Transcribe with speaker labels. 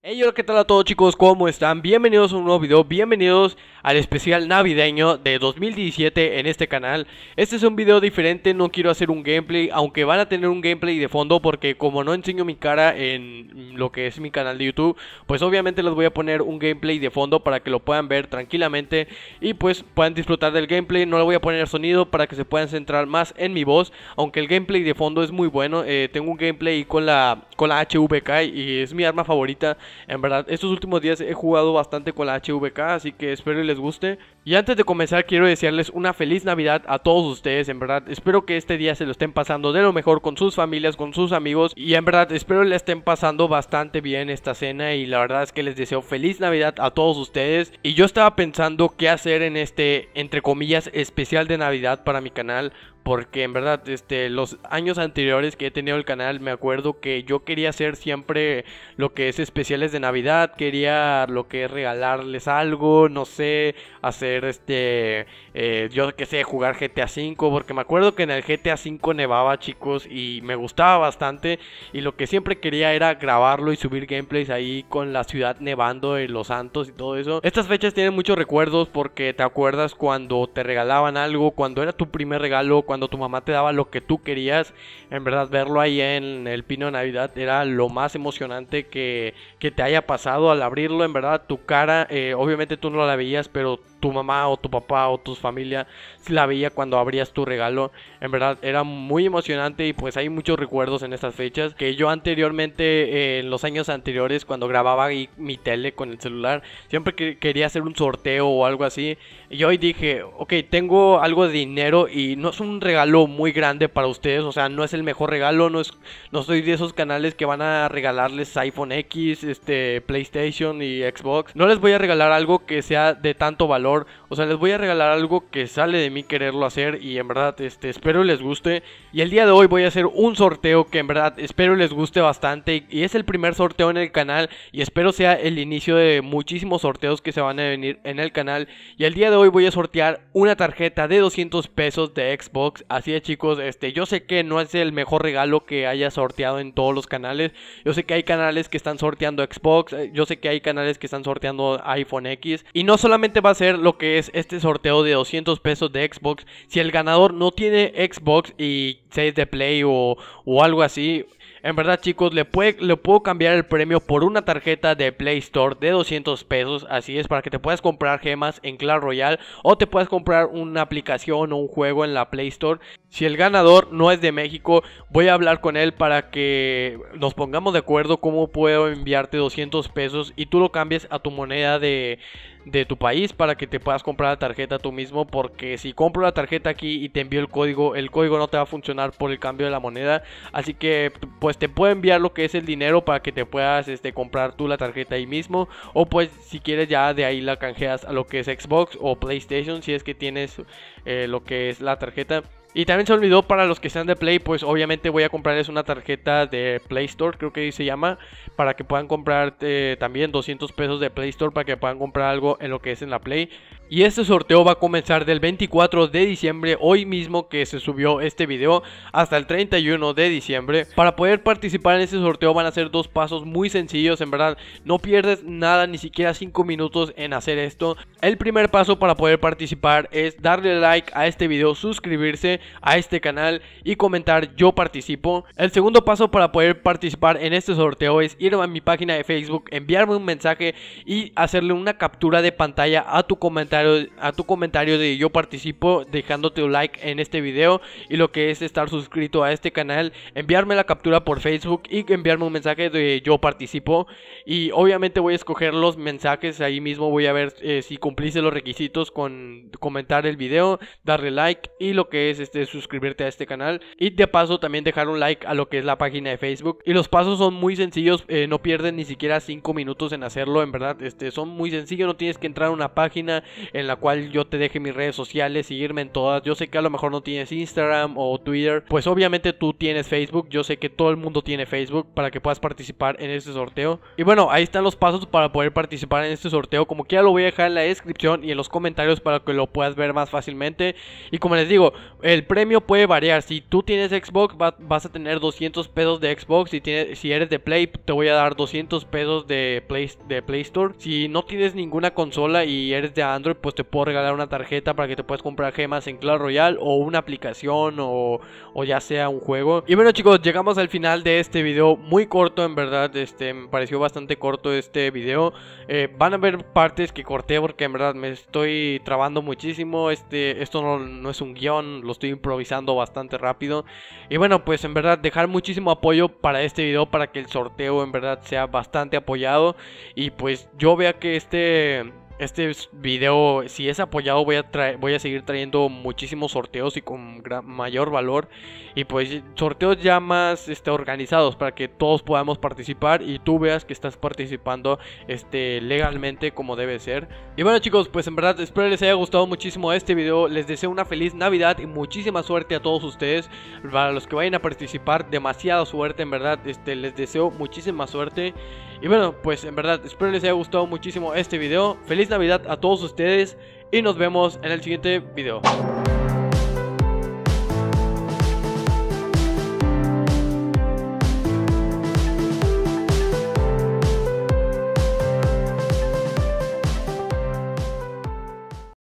Speaker 1: Hey, hola, ¿qué tal a todos chicos? ¿Cómo están? Bienvenidos a un nuevo video, bienvenidos al especial navideño de 2017 en este canal Este es un video diferente, no quiero hacer un gameplay, aunque van a tener un gameplay de fondo Porque como no enseño mi cara en lo que es mi canal de YouTube Pues obviamente les voy a poner un gameplay de fondo para que lo puedan ver tranquilamente Y pues puedan disfrutar del gameplay, no le voy a poner sonido para que se puedan centrar más en mi voz Aunque el gameplay de fondo es muy bueno, eh, tengo un gameplay con la, con la HVK y es mi arma favorita en verdad, estos últimos días he jugado bastante con la HVK, así que espero les guste. Y antes de comenzar, quiero desearles una feliz Navidad a todos ustedes. En verdad, espero que este día se lo estén pasando de lo mejor con sus familias, con sus amigos. Y en verdad, espero le estén pasando bastante bien esta cena. Y la verdad es que les deseo feliz Navidad a todos ustedes. Y yo estaba pensando qué hacer en este, entre comillas, especial de Navidad para mi canal porque en verdad este los años anteriores que he tenido el canal me acuerdo que yo quería hacer siempre lo que es especiales de Navidad, quería lo que es regalarles algo, no sé, hacer este eh, yo que sé, jugar GTA V, porque me acuerdo que en el GTA V nevaba chicos y me gustaba bastante y lo que siempre quería era grabarlo y subir gameplays ahí con la ciudad nevando en Los Santos y todo eso. Estas fechas tienen muchos recuerdos porque te acuerdas cuando te regalaban algo, cuando era tu primer regalo, cuando tu mamá te daba lo que tú querías, en verdad verlo ahí en el pino de Navidad era lo más emocionante que, que te haya pasado al abrirlo, en verdad tu cara, eh, obviamente tú no la veías, pero tu mamá o tu papá o tu familia la veía cuando abrías tu regalo. En verdad era muy emocionante y pues hay muchos recuerdos en estas fechas que yo anteriormente eh, en los años anteriores cuando grababa mi tele con el celular siempre que quería hacer un sorteo o algo así y hoy dije ok tengo algo de dinero y no es un regalo muy grande para ustedes o sea no es el mejor regalo no es no soy de esos canales que van a regalarles iPhone X este PlayStation y Xbox no les voy a regalar algo que sea de tanto valor o sea, les voy a regalar algo que sale de mí quererlo hacer y en verdad este, espero les guste. Y el día de hoy voy a hacer un sorteo que en verdad espero les guste bastante y es el primer sorteo en el canal y espero sea el inicio de muchísimos sorteos que se van a venir en el canal. Y el día de hoy voy a sortear una tarjeta de 200 pesos de Xbox. Así es chicos, este, yo sé que no es el mejor regalo que haya sorteado en todos los canales. Yo sé que hay canales que están sorteando Xbox, eh, yo sé que hay canales que están sorteando iPhone X. Y no solamente va a ser lo que es este sorteo de 200 pesos de Xbox. Si el ganador no tiene Xbox y 6 de Play o, o algo así, en verdad, chicos, le, puede, le puedo cambiar el premio por una tarjeta de Play Store de 200 pesos. Así es, para que te puedas comprar gemas en Clash Royale o te puedas comprar una aplicación o un juego en la Play Store. Si el ganador no es de México, voy a hablar con él para que nos pongamos de acuerdo cómo puedo enviarte 200 pesos y tú lo cambies a tu moneda de, de tu país para que te puedas comprar la tarjeta tú mismo porque si compro la tarjeta aquí y te envío el código el código no te va a funcionar por el cambio de la moneda. Así que pues te puedo enviar lo que es el dinero para que te puedas este comprar tú la tarjeta ahí mismo. O pues si quieres ya de ahí la canjeas a lo que es Xbox o PlayStation si es que tienes eh, lo que es la tarjeta y también se olvidó para los que sean de Play, pues obviamente voy a comprarles una tarjeta de Play Store, creo que se llama, para que puedan comprar eh, también 200 pesos de Play Store para que puedan comprar algo en lo que es en la Play. Y este sorteo va a comenzar del 24 de diciembre, hoy mismo que se subió este video, hasta el 31 de diciembre. Para poder participar en este sorteo van a ser dos pasos muy sencillos, en verdad, no pierdes nada, ni siquiera 5 minutos en hacer esto. El primer paso para poder participar es darle like a este video, suscribirse a este canal y comentar yo participo. El segundo paso para poder participar en este sorteo es ir a mi página de Facebook, enviarme un mensaje y hacerle una captura de pantalla a tu comentario a tu comentario de yo participo dejándote un like en este video y lo que es estar suscrito a este canal, enviarme la captura por Facebook y enviarme un mensaje de yo participo. Y obviamente voy a escoger los mensajes, ahí mismo voy a ver eh, si cumpliste los requisitos con comentar el video, darle like y lo que es este suscribirte a este canal. Y de paso también dejar un like a lo que es la página de Facebook. Y los pasos son muy sencillos, eh, no pierden ni siquiera 5 minutos en hacerlo, en verdad, este son muy sencillos, no tienes que entrar a una página en la cual yo te deje mis redes sociales, seguirme en todas. Yo sé que a lo mejor no tienes Instagram o Twitter, pues obviamente tú tienes Facebook. Yo sé que todo el mundo tiene Facebook para que puedas participar en este sorteo. Y bueno, ahí están los pasos para poder participar en este sorteo. Como quiera lo voy a dejar en la descripción y en los comentarios para que lo puedas ver más fácilmente. Y como les digo, el premio puede variar. Si tú tienes Xbox, vas a tener 200 pesos de Xbox. Si, tienes, si eres de Play, te voy a dar 200 pesos de Play, de Play Store. Si no tienes ninguna consola y eres de Android, pues te puedo regalar una tarjeta para que te puedas comprar gemas en Clash Royale o una aplicación o, o ya sea un juego. Y bueno chicos, llegamos al final de este video. Muy corto en verdad, este me pareció bastante corto este video. Eh, van a ver partes que corté porque en verdad me estoy trabando muchísimo. Este, esto no, no es un guion, lo estoy improvisando bastante rápido. Y bueno, pues en verdad dejar muchísimo apoyo para este video para que el sorteo en verdad sea bastante apoyado. Y pues yo vea que este este video, si es apoyado, voy a, voy a seguir trayendo muchísimos sorteos y con mayor valor. Y pues sorteos ya más este, organizados para que todos podamos participar y tú veas que estás participando este, legalmente como debe ser. Y bueno chicos, pues en verdad espero les haya gustado muchísimo este video. Les deseo una feliz Navidad y muchísima suerte a todos ustedes. Para los que vayan a participar, demasiada suerte en verdad. Este, les deseo muchísima suerte. Y bueno, pues en verdad espero les haya gustado muchísimo este video. Feliz Navidad a todos ustedes y nos vemos en el siguiente video.